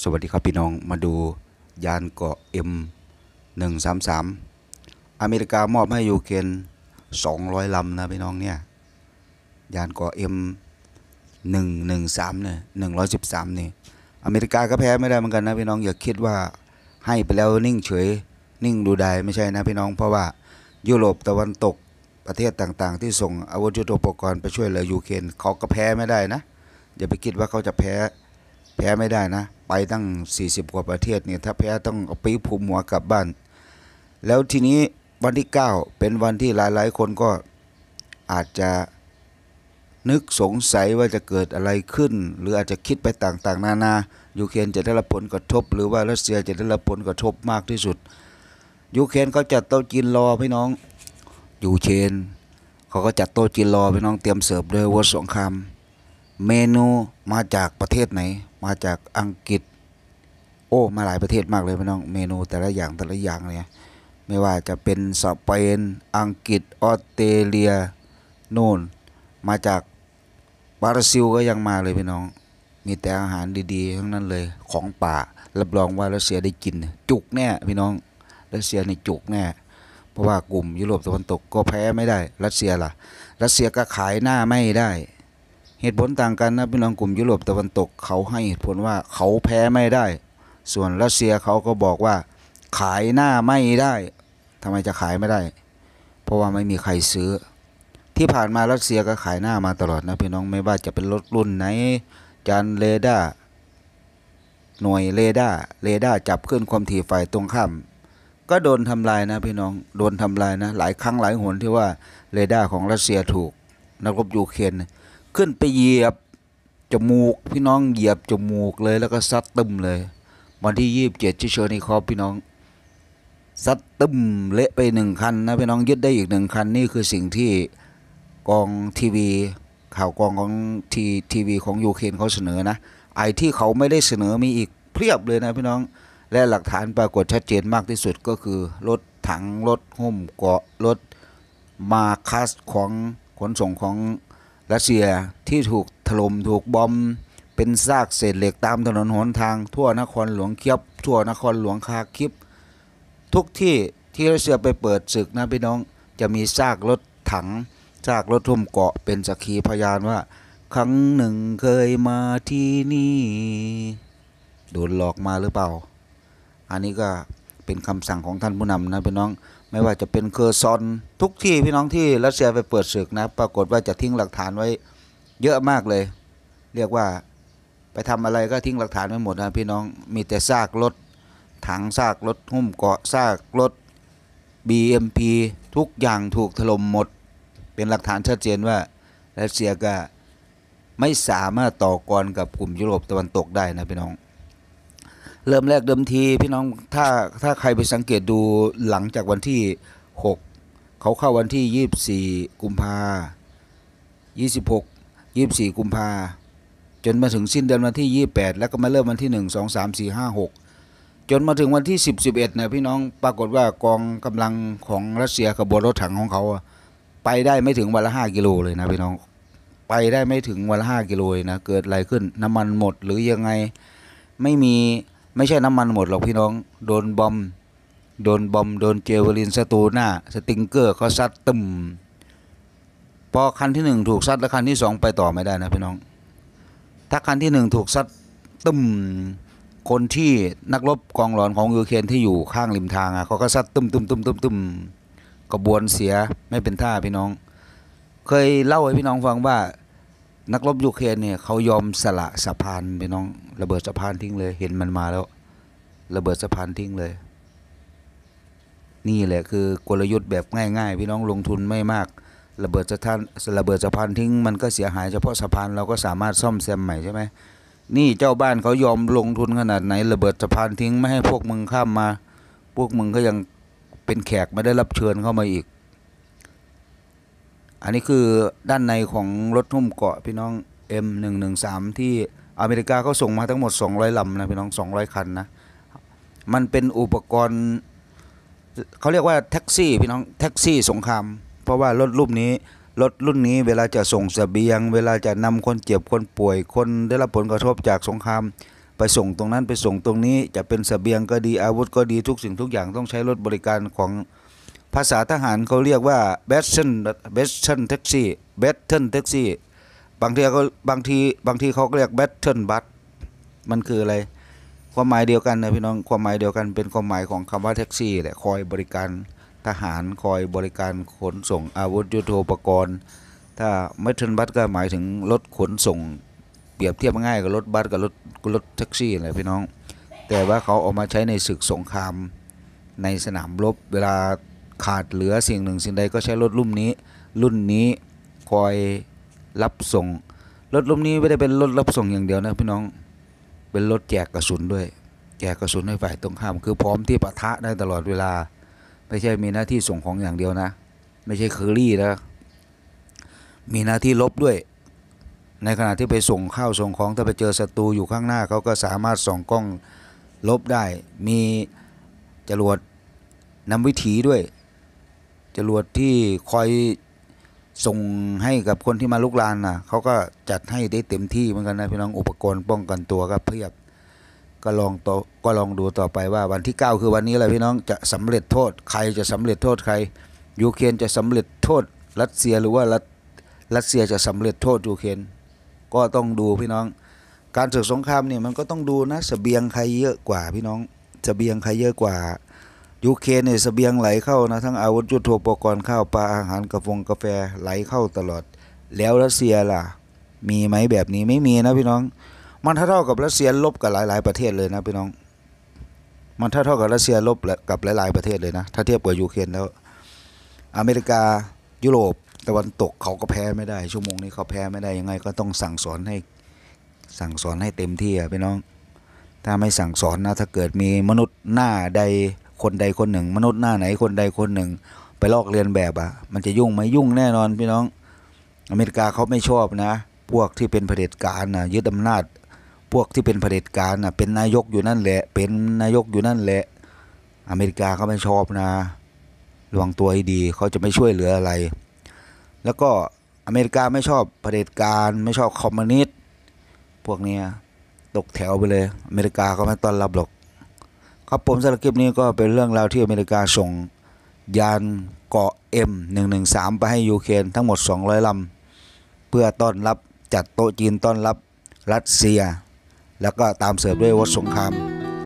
สวัสดีครับพี่น้องมาดูยานเกาะ M133 อเมริกามอบให้ยูเครน200 ลำนะพี่น้องเนี่ยยานเกาะ M113 เนี่ย113นี่อเมริกาก็แพ้ไม่ได้เหมือนกันนะพี่น้องอย่าคิดว่าให้ไปแล้วนิ่งเฉยนิ่งดูได้ไม่ใช่นะพี่น้อง เพราะว่ายุโรปตะวันตกประเทศต่างๆ ที่ส่งอาวุธยุทโธปกรณ์ไปช่วยเหลือยูเครนเขาก็แพ้ไม่ได้นะอย่าไปคิดว่าเขาจะแพ้ พ้ไม่ได้นะ ไปตั้ง 40 กว่าประเทศเนี่ยถ้าแพ้ต้องเอาปีภูมิหัวกลับบ้าน แล้วทีนี้วันที่ 9 เป็นวันที่หลายๆ คนก็อาจจะนึกสงสัยว่าจะเกิดอะไรขึ้น หรืออาจจะคิดไปต่างๆ นานายูเครนจะได้รับผลกระทบ หรือว่ารัสเซียจะได้รับผลกระทบมากที่สุดยูเครนเขาจัดโต๊ะจีนรอพี่น้องยูเครนเขาก็จัดโต๊ะจีนรอพี่น้องเตรียมเสิร์ฟด้วยอาวุสงคราม เมนูมาจากประเทศไหน มาจากอังกฤษ โอ้ มาหลายประเทศมากเลยพี่น้อง เมนูแต่ละอย่างแต่ละอย่างเนี่ย ไม่ว่าจะเป็นสเปน อังกฤษ ออสเตรเลีย โน่น มาจากบราซิลก็ยังมาเลยพี่น้อง มีแต่อาหารดีๆทั้งนั้นเลย ของป่า รับรองว่ารัสเซียได้กิน จุกแน่พี่น้อง รัสเซียในจุกแน่ เพราะว่ากลุ่มยุโรปตะวันตกก็แพ้ไม่ได้ รัสเซียล่ะ รัสเซียก็ขายหน้าไม่ได้ เหตุผลต่างกันนะพี่น้องกลุ่มยุโรปตะวันตกเขาให้เหตุผลว่าเขาแพ้ไม่ได้ ส่วนรัสเซียเขาก็บอกว่า ขายหน้าไม่ได้ทำไมจะขายไม่ได้ เพราะว่าไม่มีใครซื้อ ที่ผ่านมารัสเซียก็ขายหน้ามาตลอดนะพี่น้องไม่ว่าจะเป็นรถรุ่นไหนจานเรดาร์หน่วยเรดาร์เรดาร์จับขึ้นความถี่ฝ่ายตรงข้ามก็โดนทำลายนะพี่น้องโดนทำลายนะหลายครั้งหลายหนที่ว่าเรดาร์ของรัสเซียถูกนักรบยูเครน ขึ้นไปเหยียบจมูก พี่น้องเหยียบจมูกเลยแล้วก็ซัดตึมเลย วันที่ยี่สิบเจ็ดที่เชอร์นิคอฟพี่น้องซัดตึมเละไปหนึ่งคันนะพี่น้องยึดได้อีกหนึ่งคันนี่คือสิ่งที่กองทีวีข่าวกองของทีทีวีของยูเครนเขาเสนอนะไอ้ที่เขาไม่ได้เสนอมีอีกเพียบเลยนะพี่น้องและหลักฐานปรากฏชัดเจนมากที่สุดก็คือรถถังรถหุ้มเกาะรถมาคัสของขนส่งของ รัสเซียที่ถูกถล่มถูกบอม เป็นซากเศษเหล็กตามถนนหนทางทั่วนครหลวงเคียบทั่วนครหลวงคาคิบทุกที่ที่รัสเซียไปเปิดศึกนะพี่น้องจะมีซากรถถังซากรถทุ่มเกาะเป็นสักขีพยานว่า ครั้งหนึ่งเคยมาที่นี่โดนหลอกมาหรือเปล่า อันนี้ก็เป็นคำสั่งของท่านผู้นำนะพี่น้อง ไม่ว่าจะเป็นเคอร์ซอนทุกที่พี่น้องที่รัสเซียไปเปิดศึกนะ ปรากฏว่าจะทิ้งหลักฐานไว้เยอะมากเลย เรียกว่าไปทำอะไรก็ทิ้งหลักฐานไว้หมดนะพี่น้องมีแต่ซากรถถังซากรถหุ้มเกาะซากรถ BMP ทุกอย่างถูกถล่มหมด เป็นหลักฐานชัดเจนว่ารัสเซียก็ไม่สามารถต่อกรกับกลุ่มยุโรปตะวันตกได้นะพี่น้อง เริ่มแรกเดิมที พี่น้องถ้าถ้าใครไปสังเกตดูหลังจากวันที่ 6 เขาเข้าวันที่ 24 กุมภา26 24 กุมภาจนมาถึงสิ้นเดือนวันที่ 28 แล้วก็มาเริ่มวันที่ 1 2 3 4 5 6 จนมาถึงวันที่ 10 11เนี่ยพี่น้องปรากฏว่ากองกำลังของรัสเซียขบวนรถถังของเขา ไปได้ไม่ถึงวันละ 5 กิโลเลยนะพี่น้องไปได้ไม่ถึงวันละ 5 กิโลเลยนะเกิดอะไรขึ้นน้ำมันหมดหรือยังไงไม่มี ไม่ใช่น้ำมันหมดหรอกพี่น้อง โดนบอม โดนบอม โดนเจเวลินสตูหน้า สติงเกอร์เขาซัดตึมพอคันที่หนึ่งถูกซัดแล้วคันที่สองไปต่อไม่ได้นะพี่น้อง ถ้าคันที่หนึ่งถูกซัดตึมคนที่นักรบกองหลอนของยูเครนที่อยู่ข้างริมทางอะเขาก็ซัดตึมตึมตึมตึมตึมกระบวนเสียไม่เป็นท่าพี่น้อง เคยเล่าให้พี่น้องฟังว่านักรบยูเครนเนี่ยเขายอมสละสะพานไปน้องระเบิดสะพานทิ้งเลย เห็นมันมาแล้ว ระเบิดสะพานทิ้งเลย นี่แหละคือกลยุทธ์แบบง่ายๆพี่น้องลงทุนไม่มาก ระเบิดสะพานระเบิดสะพานทิ้ง มันก็เสียหายเฉพาะสะพานเราก็สามารถซ่อมแซมใหม่ใช่ไหมนี่เจ้าบ้านเขายอมลงทุนขนาดไหน ระเบิดสะพานทิ้งไม่ให้พวกมึงข้ามมา พวกมึงก็ยังเป็นแขกไม่ได้รับเชิญเข้ามาอีก อันนี้คือด้านในของรถหุ้มเกาะพี่น้อง M113 ที่ อเมริกาเขาส่งมาทั้งหมด 200ลำนะพี่น้อง 200 คันนะ มันเป็นอุปกรณ์เขาเรียกว่าแท็กซี่พี่น้องแท็กซี่สงคราม เพราะว่ารถรุ่นนี้รถรุ่นนี้เวลาจะส่งเสบียง เวลาจะนำคนเจ็บคนป่วยคนได้รับผลกระทบจากสงคราม ไปส่งตรงนั้นไปส่งตรงนี้จะเป็นเสบียงก็ดีอาวุธก็ดีทุกสิ่งทุกอย่างต้องใช้รถบริการของภาษาทหารเขาเรียกว่าเบสเชนเบสเชนแท็กซี่เบสเทนแท็กซี่ บางทีก็บางทีบางทีเขาเรียกเบสเทนบัสมันคืออะไร ความหมายเดียวกันนะพี่น้องความหมายเดียวกันเป็นความหมายของคำว่าแท็กซี่แหละคอยบริการทหารคอยบริการขนส่งอาวุธยุทโธปกรณ์ ถ้าไม่เทนบัสก็หมายถึงรถขนส่ง เปรียบเทียบง่ายกับรถบัสกับรถรถแท็กซี่เลยพี่น้อง แต่ว่าเขาเอามาใช้ในศึกสงครามในสนามรบเวลาขาดเหลือสิ่งหนึ่งสิ่งใดก็ใช้รถรุ่นนี้ รุ่นนี้คอย รับส่ง รถรุ่นนี้ไม่ได้เป็นรถรับส่งอย่างเดียวนะพี่น้องเป็นรถแจกกระสุนด้วย แจกกระสุนให้ฝ่ายตรงข้าม คือพร้อมที่ปะทะได้ตลอดเวลา ไม่ใช่มีหน้าที่ส่งของอย่างเดียวนะ ไม่ใช่เคอรี่นะมีหน้าที่ลบด้วย ในขณะที่ไปส่งข้าวส่งของถ้าไปเจอศัตรูอยู่ข้างหน้าเขาก็สามารถส่องกล้องลบได้ มีจรวดนำวิถีด้วยจรวดที่คอย ส่งให้กับคนที่มาลุกลานนะเขาก็จัดให้ได้เต็มที่เหมือนกันนะพี่น้องอุปกรณ์ป้องกันตัวก็เพียบก็ลองต่อก็ลองดูต่อไปว่าวันที่ 9 คือวันนี้แหละพี่น้องจะสำเร็จโทษใครจะสำเร็จโทษใครยูเครนจะสำเร็จโทษ รัสเซียหรือว่ารัสรัสเซียจะสำเร็จโทษยูเครนก็ต้องดูพี่น้อง การศึกสงครามเนี่ยมันก็ต้องดูนะเสบียงใครเยอะกว่าพี่น้องเสบียงใครเยอะกว่า ยูเครนเนี่ยเสบียงไหลเข้านะ ทั้งอาวุธยุทโธปกรณ์ข้าวปลาอาหารกาแฟกาแฟไหลเข้าตลอด แล้วรัสเซียล่ะ มีไหมแบบนี้ไม่มีนะพี่น้อง มันเท่ากับรัสเซียลบกับหลาย ๆ ประเทศเลยนะพี่น้อง มันเท่าๆกับรัสเซียลบกับหลาย ๆ ประเทศเลยนะ ถ้าเทียบกับยูเครนแล้ว อเมริกายุโรปตะวันตกเขาก็แพ้ไม่ได้ ชั่วโมงนี้เขาแพ้ไม่ได้ยังไง ก็ต้องสั่งสอนให้สั่งสอนให้เต็มที่อะพี่น้อง ถ้าไม่สั่งสอนนะถ้าเกิดมีมนุษย์หน้าใด คนใดคนหนึ่ง มนุษย์หน้าไหนคนใดคนหนึ่ง ไปลอกเลียนแบบอะมันจะยุ่งไหมยุ่งแน่นอนพี่น้อง อเมริกาเขาไม่ชอบนะ พวกที่เป็นเผด็จการนะยึดอำนาจ พวกที่เป็นเผด็จการนะเป็นนายกอยู่นั่นแหละ เป็นนายกอยู่นั่นแหละ อเมริกาเขาไม่ชอบนะระวังตัวให้ดีเขาจะไม่ช่วยเหลืออะไร แล้วก็อเมริกาไม่ชอบเผด็จการไม่ชอบคอมมิวนิสต์พวกนี้ตกแถวไปเลย อเมริกาเขาไม่ต้อนรับหรอก ครับผมสำหรับคลิปนี้ก็เป็นเรื่องราวที่อเมริกาส่งยานเกาะ M113 ไปให้ยูเครนทั้งหมด 200ลำเพื่อต้อนรับจัดโต๊ะจีนต้อนรับรัสเซีย แล้วก็ตามเสิร์ฟด้วยอาวุธสงคราม